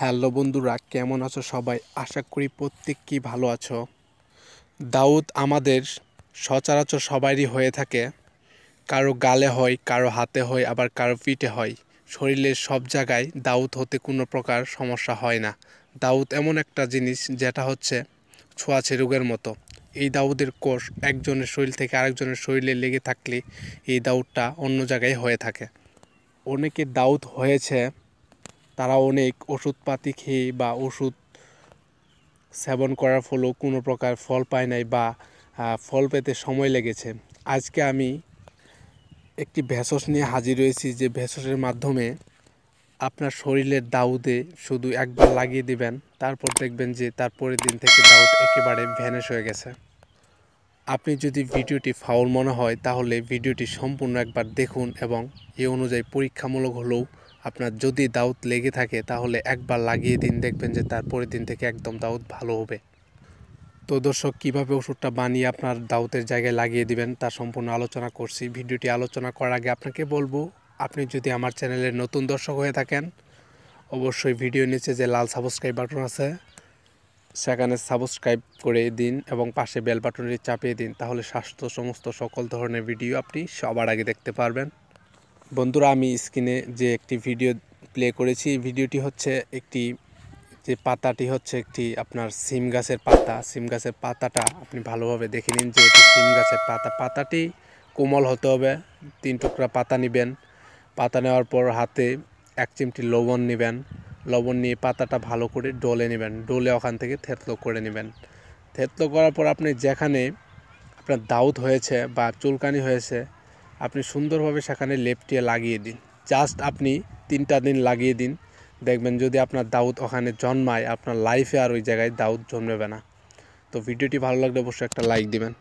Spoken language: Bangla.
হ্যালো বন্ধুরা, কেমন আছো সবাই? আশা করি প্রত্যেককেই ভালো আছো। দাউদ আমাদের সচরাচর সবারই হয়ে থাকে। কারও গালে হয়, কারও হাতে হয়, আবার কারও পিঠে হয়। শরীরের সব জায়গায় দাউদ হতে কোনো প্রকার সমস্যা হয় না। দাউদ এমন একটা জিনিস যেটা হচ্ছে ছোঁয়াছে রোগের মতো। এই দাউদের কোষ একজনের শরীর থেকে আরেকজনের শরীরে লেগে থাকলে এই দাউদটা অন্য জায়গায় হয়ে থাকে। অনেকে দাউদ হয়েছে তারা অনেক ওষুধপাতি খেয়ে বা ওষুধ সেবন করার ফলেও কোনো প্রকার ফল পায় নাই বা ফল পেতে সময় লেগেছে। আজকে আমি একটি ভেষজ নিয়ে হাজির হয়েছি যে ভেষজের মাধ্যমে আপনার শরীরের দাউদে শুধু একবার লাগিয়ে দিবেন, তারপর দেখবেন যে তার পরের দিন থেকে দাউদ একেবারে ভ্যানেশ হয়ে গেছে। আপনি যদি ভিডিওটি ফাউল মনে হয়, তাহলে ভিডিওটি সম্পূর্ণ একবার দেখুন এবং এ অনুযায়ী পরীক্ষামূলক হলেও আপনার যদি দাউদ লেগে থাকে, তাহলে একবার লাগিয়ে দিন, দেখবেন যে তার পরের দিন থেকে একদম দাউদ ভালো হবে। তো দর্শক, কীভাবে ওষুধটা বানিয়ে আপনার দাউতের জায়গায় লাগিয়ে দিবেন, তা সম্পূর্ণ আলোচনা করছি। ভিডিওটি আলোচনা করার আগে আপনাকে বলব, আপনি যদি আমার চ্যানেলের নতুন দর্শক হয়ে থাকেন, অবশ্যই ভিডিও নিচে যে লাল সাবস্ক্রাইব বাটন আছে, সেখানে সাবস্ক্রাইব করে দিন এবং পাশে বেল বাটনটি চাপিয়ে দিন, তাহলে স্বাস্থ্য সমস্ত সকল ধরনের ভিডিও আপনি সবার আগে দেখতে পারবেন। বন্ধুরা, আমি স্ক্রিনে যে একটি ভিডিও প্লে করেছি ভিডিওটি হচ্ছে একটি, যে পাতাটি হচ্ছে একটি আপনার সিম গাছের পাতা। সিম গাছের পাতাটা আপনি ভালোভাবে দেখে নিন যে এটি সিম গাছের পাতা। পাতাটি কোমল হতে হবে, তিন টুকরা পাতা নেবেন। পাতা নেওয়ার পর হাতে এক চিমটি লবণ নেবেন। লবণ নিয়ে পাতাটা ভালো করে ডলে নেবেন। ডলে ওখান থেকে থেতলো করে নেবেন। থেতলো করার পর আপনি যেখানে আপনার দাউদ হয়েছে বা চুলকানি হয়েছে আপনি সুন্দরভাবে সেখানে লেপটিয়ে লাগিয়ে দিন। জাস্ট আপনি তিনটা দিন লাগিয়ে দিন। দেখবেন যদি আপনার দাউদ ওখানে জন্মায়, আপনার লাইফে আর ওই জায়গায় দাউদ জন্মেবে না। তো ভিডিওটি ভালো লাগলে অবশ্যই একটা লাইক দিবেন।